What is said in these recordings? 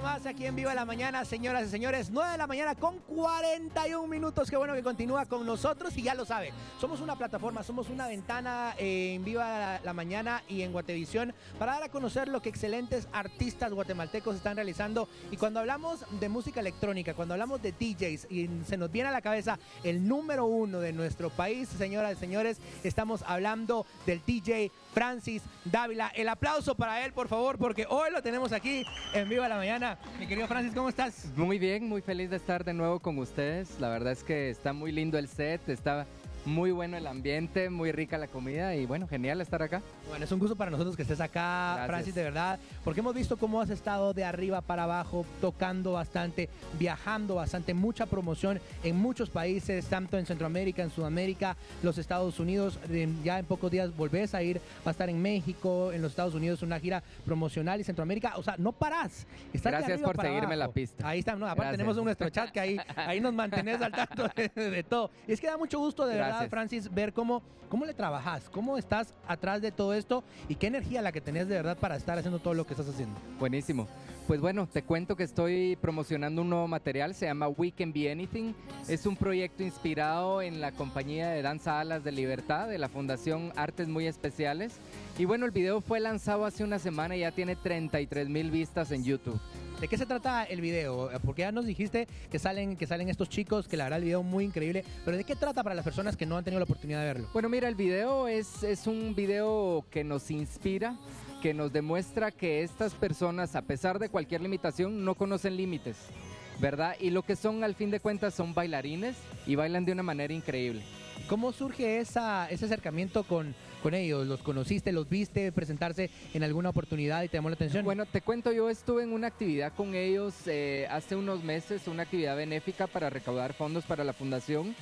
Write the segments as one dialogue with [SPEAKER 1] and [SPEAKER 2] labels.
[SPEAKER 1] más aquí en Viva la Mañana, señoras y señores. 9 de la mañana con 41 minutos. Qué bueno que continúa con nosotros y ya lo sabe. Somos una plataforma, somos una ventana en Viva la Mañana y en Guatevisión para dar a conocer lo que excelentes artistas guatemaltecos están realizando. Y cuando hablamos de música electrónica, cuando hablamos de DJs y se nos viene a la cabeza el número uno de nuestro país, señoras y señores, estamos hablando del DJ Francis Dávila. El aplauso para él, por favor, porque hoy lo tenemos aquí en Viva la Mañana. Mi querido Francis, ¿cómo estás?
[SPEAKER 2] Muy bien, muy feliz de estar de nuevo con ustedes. La verdad es que está muy lindo el set, está muy bueno el ambiente, muy rica la comida y bueno, genial estar acá.
[SPEAKER 1] Bueno, es un gusto para nosotros que estés acá, Francis, de verdad, porque hemos visto cómo has estado de arriba para abajo, tocando bastante, viajando bastante, mucha promoción en muchos países, tanto en Centroamérica, en Sudamérica, los Estados Unidos. Ya en pocos días volvés a ir, va a estar en México, en los Estados Unidos, una gira promocional y Centroamérica. O sea, no parás.
[SPEAKER 2] Gracias por seguirme la pista.
[SPEAKER 1] Ahí está, no, aparte tenemos un nuestro chat que ahí, ahí nos mantenés al tanto de, todo. Y es que da mucho gusto de verdad Francis, ver cómo, cómo le trabajas, cómo estás atrás de todo esto y qué energía la que tenés de verdad para estar haciendo todo lo que estás haciendo.
[SPEAKER 2] Buenísimo. Pues bueno, te cuento que estoy promocionando un nuevo material, se llama We Can Be Anything. Es un proyecto inspirado en la compañía de danza Alas de Libertad de la Fundación Artes Muy Especiales. Y bueno, el video fue lanzado hace una semana y ya tiene 33 mil vistas en YouTube.
[SPEAKER 1] ¿De qué se trata el video? Porque ya nos dijiste que salen, que salen estos chicos, que la verdad el video es muy increíble, pero ¿de qué trata para las personas que no han tenido la oportunidad de verlo?
[SPEAKER 2] Bueno, mira, el video es, es un video que nos inspira, que nos demuestra que estas personas, a pesar de cualquier limitación, no conocen límites, ¿verdad? Y lo que son, al fin de cuentas, son bailarines y bailan de una manera increíble.
[SPEAKER 1] ¿Cómo surge esa, ese acercamiento con, con ellos? ¿Los conociste, los viste presentarse en alguna oportunidad y te llamó la atención?
[SPEAKER 2] Bueno, te cuento, yo estuve en una actividad con ellos eh, hace unos meses, una actividad benéfica para recaudar fondos para la fundación.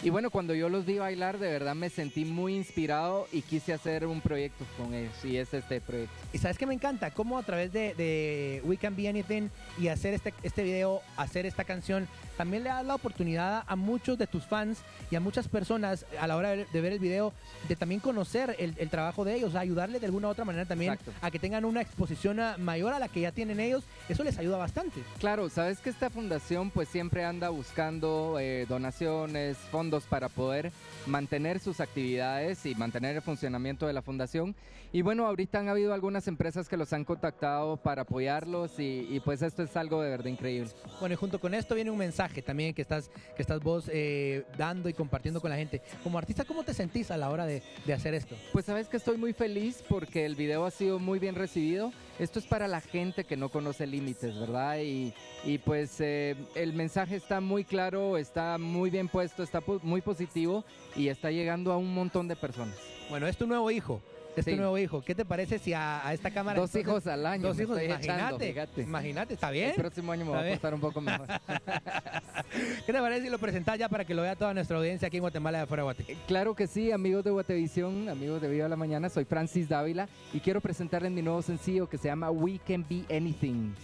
[SPEAKER 2] Y bueno, cuando yo los vi bailar, de verdad me sentí muy inspirado y quise hacer un proyecto con ellos. Y es este proyecto.
[SPEAKER 1] Y sabes que me encanta cómo a través de, de, We Can Be Anything y hacer este, este video, hacer esta canción, también le das la oportunidad a muchos de tus fans y a muchas personas a la hora de, ver el video de también conocer el, trabajo de ellos, ayudarle de alguna u otra manera también a que tengan una exposición mayor a la que ya tienen ellos. Eso les ayuda bastante.
[SPEAKER 2] Claro, sabes que esta fundación pues siempre anda buscando eh, donaciones, fondos para poder mantener sus actividades y mantener el funcionamiento de la fundación. Y bueno, ahorita han habido algunas empresas que los han contactado para apoyarlos y, pues esto es algo de verdad increíble.
[SPEAKER 1] Bueno, y junto con esto viene un mensaje también que estás, que estás vos eh, dando y compartiendo con la gente. Como artista, ¿cómo te sentís a la hora de, de hacer esto?
[SPEAKER 2] Pues sabes que estoy muy feliz porque el video ha sido muy bien recibido. Esto es para la gente que no conoce límites, ¿verdad? Y, y pues eh, el mensaje está muy claro, está muy bien puesto, está muy positivo y está llegando a un montón de personas.
[SPEAKER 1] Bueno, es tu nuevo hijo. Es tu nuevo hijo. ¿Qué te parece si a, esta cámara...
[SPEAKER 2] Dos hijos al año.
[SPEAKER 1] Dos hijos, imagínate. Imagínate, ¿está bien?
[SPEAKER 2] El próximo año me va a costar un poco mejor.
[SPEAKER 1] ¿Qué te parece si lo presentas ya para que lo vea toda nuestra audiencia aquí en Guatemala de afuera de Guate?
[SPEAKER 2] Claro que sí, amigos de Guatevisión, amigos de Viva la Mañana, soy Francis Dávila y quiero presentarles mi nuevo sencillo que se llama We Can Be Anything.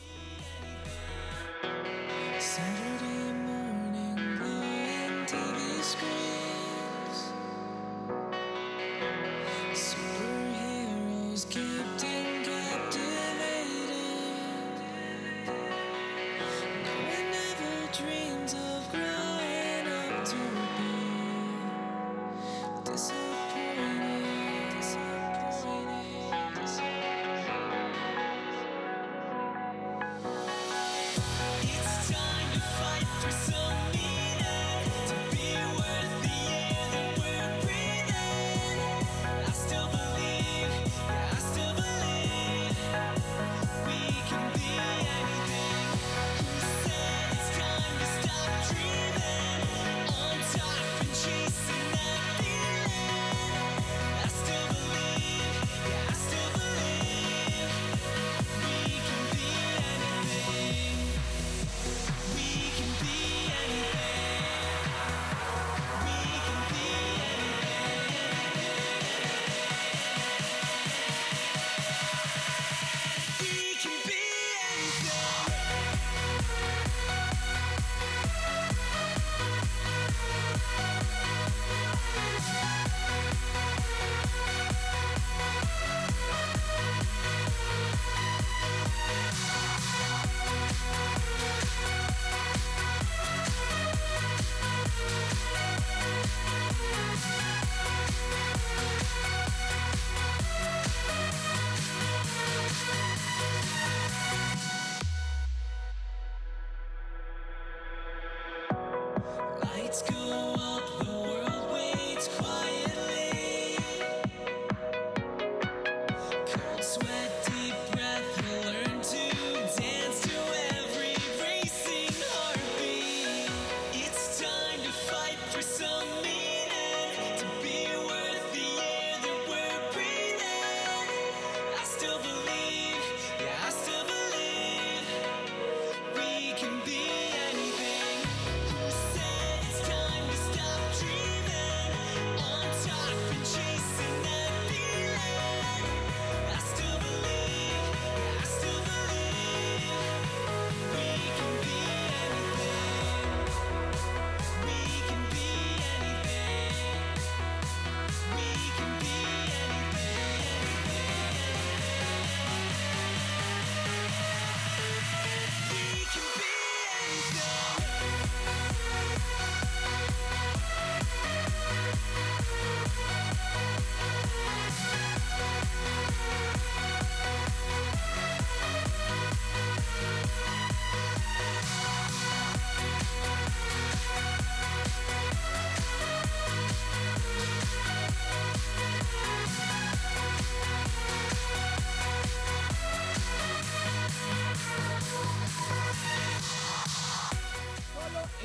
[SPEAKER 2] sweat.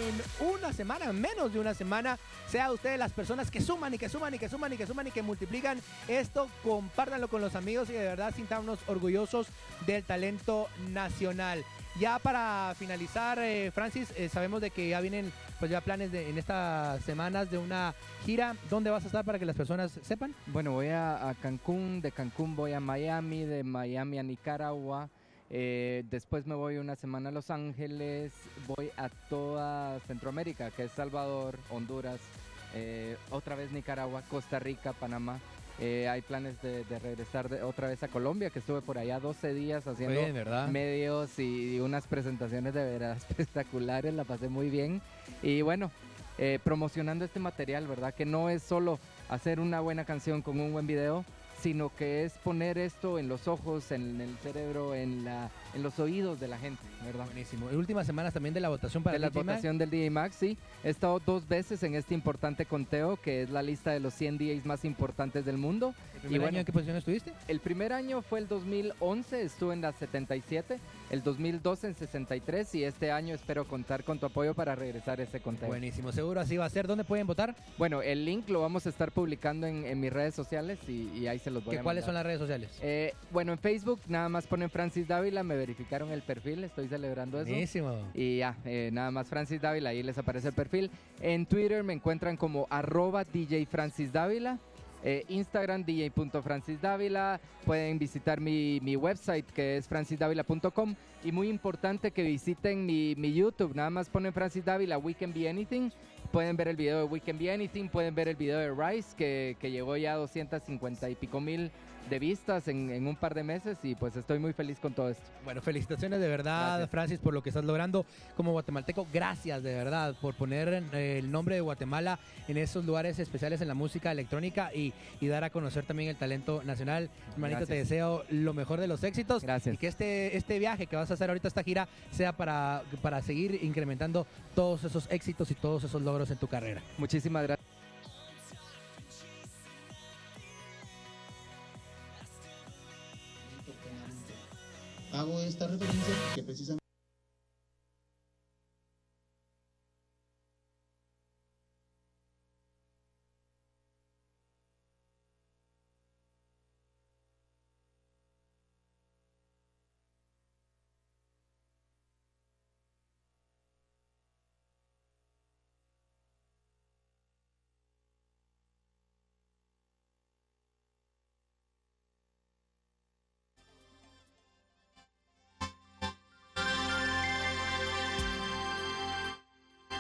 [SPEAKER 1] En una semana, menos de una semana, sea usted las personas que suman y que suman y que suman y que suman y que multiplican esto, compártanlo con los amigos y de verdad sintámonos orgullosos del talento nacional. Ya para finalizar, eh, Francis, eh, sabemos de que ya vienen pues ya planes de, en estas semanas de una gira. ¿Dónde vas a estar para que las personas sepan?
[SPEAKER 2] Bueno, voy a Cancún, de Cancún voy a Miami, de Miami a Nicaragua. Eh, después me voy una semana a Los Ángeles, voy a toda Centroamérica, que es Salvador, Honduras, eh, otra vez Nicaragua, Costa Rica, Panamá. Eh, hay planes de, de regresar de- otra vez a Colombia, que estuve por allá 12 días haciendo
[SPEAKER 1] Bien,
[SPEAKER 2] medios y unas presentaciones de verdad espectaculares, la pasé muy bien. Y bueno, eh, promocionando este material, ¿verdad? Que no es solo hacer una buena canción con un buen video, sino que es poner esto en los ojos, en el cerebro, en, la, en los oídos de la gente, ¿verdad?
[SPEAKER 1] Buenísimo. Y últimas semanas también de la votación para
[SPEAKER 2] de la
[SPEAKER 1] DJ
[SPEAKER 2] votación del DJ Max, sí. He estado dos veces en este importante conteo, que es la lista de los 100 DJs más importantes del mundo.
[SPEAKER 1] ¿El primer
[SPEAKER 2] Y bueno,
[SPEAKER 1] año en qué posición estuviste?
[SPEAKER 2] El primer año fue el 2011, estuve en la 77, el 2012 en 63 y este año espero contar con tu apoyo para regresar a ese conteo.
[SPEAKER 1] Buenísimo, seguro así va a ser. ¿Dónde pueden votar?
[SPEAKER 2] Bueno, el link lo vamos a estar publicando en, en mis redes sociales y, y ahí se los voy
[SPEAKER 1] ¿Qué,
[SPEAKER 2] a
[SPEAKER 1] ¿Cuáles son
[SPEAKER 2] mandar.
[SPEAKER 1] las redes sociales?
[SPEAKER 2] Eh, bueno, en Facebook nada más ponen Francis Dávila, me verificaron el perfil, estoy celebrando eso.
[SPEAKER 1] Buenísimo.
[SPEAKER 2] Y ya, eh, nada más Francis Dávila, ahí les aparece el perfil. En Twitter me encuentran como arroba DJ Francis Dávila. eh, Instagram DJ.francisdávila. Pueden visitar mi, mi website que es francisdávila.com. Y muy importante que visiten mi, mi YouTube. Nada más ponen Francis Dávila, We Can Be Anything. Pueden ver el video de We Can Be Anything. Pueden ver el video de Rice que, que llegó ya a 250 y pico mil de vistas en, en un par de meses. Y pues estoy muy feliz con todo esto.
[SPEAKER 1] Bueno, felicitaciones de verdad,
[SPEAKER 2] Gracias.
[SPEAKER 1] Francis, por lo que estás logrando como guatemalteco. Gracias de verdad por poner eh, el nombre de Guatemala en esos lugares especiales en la música electrónica y, y dar a conocer también el talento nacional. Hermanito, te deseo lo mejor de los éxitos.
[SPEAKER 2] Gracias.
[SPEAKER 1] Y que este, este viaje que vas a hacer ahorita, esta gira, sea para, para seguir incrementando todos esos éxitos y todos esos logros en tu carrera.
[SPEAKER 2] Muchísimas gracias. hago esta referencia que precisamente...